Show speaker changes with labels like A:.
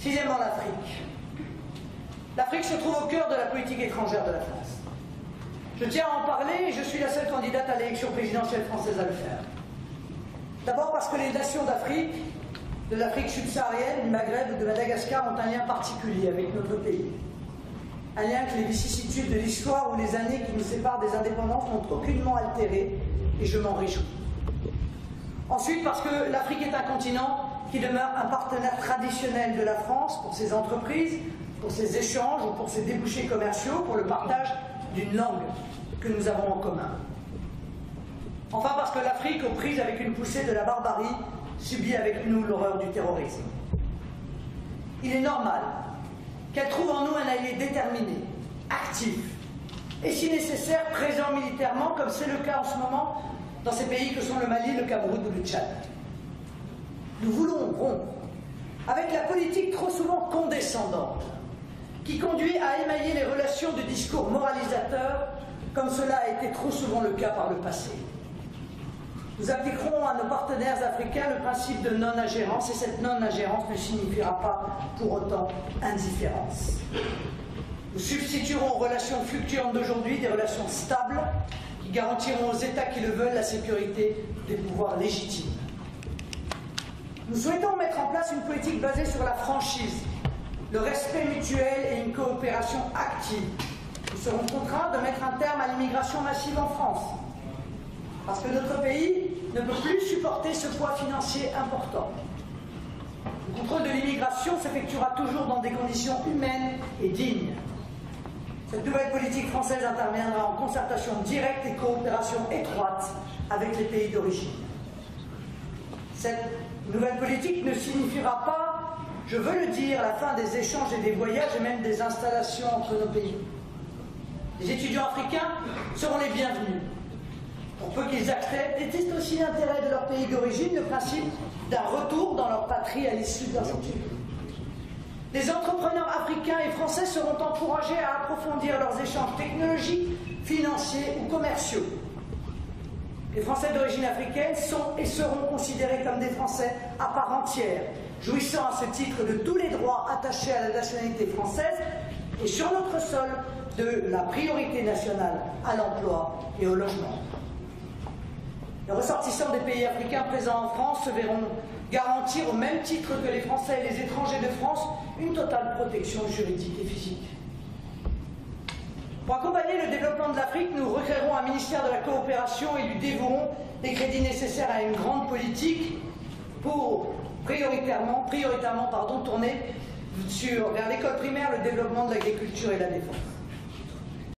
A: Sixièmement, l'Afrique. L'Afrique se trouve au cœur de la politique étrangère de la France. Je tiens à en parler et je suis la seule candidate à l'élection présidentielle française à le faire. D'abord parce que les nations d'Afrique, de l'Afrique subsaharienne, du Maghreb ou de Madagascar ont un lien particulier avec notre pays. Un lien que les vicissitudes de l'histoire ou les années qui nous séparent des indépendances n'ont aucunement altéré et je m'en réjouis. Ensuite parce que l'Afrique est un continent qui demeure un partenaire traditionnel de la France pour ses entreprises, pour ses échanges ou pour ses débouchés commerciaux, pour le partage d'une langue que nous avons en commun. Enfin parce que l'Afrique, aux prises avec une poussée de la barbarie, subit avec nous l'horreur du terrorisme. Il est normal qu'elle trouve en nous un allié déterminé, actif, et si nécessaire présent militairement, comme c'est le cas en ce moment dans ces pays que sont le Mali, le Cameroun ou le Tchad. Nous voulons rompre avec la politique trop souvent condescendante qui conduit à émailler les relations de discours moralisateurs comme cela a été trop souvent le cas par le passé. Nous appliquerons à nos partenaires africains le principe de non-ingérence et cette non-ingérence ne signifiera pas pour autant indifférence. Nous substituerons aux relations fluctuantes d'aujourd'hui des relations stables qui garantiront aux États qui le veulent la sécurité des pouvoirs légitimes. Nous souhaitons mettre en place une politique basée sur la franchise, le respect mutuel et une coopération active. Nous serons contraints de mettre un terme à l'immigration massive en France, parce que notre pays ne peut plus supporter ce poids financier important. Le contrôle de l'immigration s'effectuera toujours dans des conditions humaines et dignes. Cette nouvelle politique française interviendra en concertation directe et coopération étroite avec les pays d'origine. Cette nouvelle politique ne signifiera pas, je veux le dire, la fin des échanges et des voyages et même des installations entre nos pays. Les étudiants africains seront les bienvenus. Pour peu qu'ils acceptent, et aussi l'intérêt de leur pays d'origine, le principe d'un retour dans leur patrie à l'issue de leurs études. Les entrepreneurs africains et français seront encouragés à approfondir leurs échanges technologiques, financiers ou commerciaux. Les Français d'origine africaine sont et seront considérés comme des Français à part entière, jouissant à ce titre de tous les droits attachés à la nationalité française et sur notre sol de la priorité nationale à l'emploi et au logement. Les ressortissants des pays africains présents en France se verront garantir au même titre que les Français et les étrangers de France une totale protection juridique et physique. Pour accompagner le développement de l'Afrique, nous recréerons un ministère de la coopération et lui dévouerons les crédits nécessaires à une grande politique pour prioritairement, tourner vers l'école primaire, le développement de l'agriculture et la défense.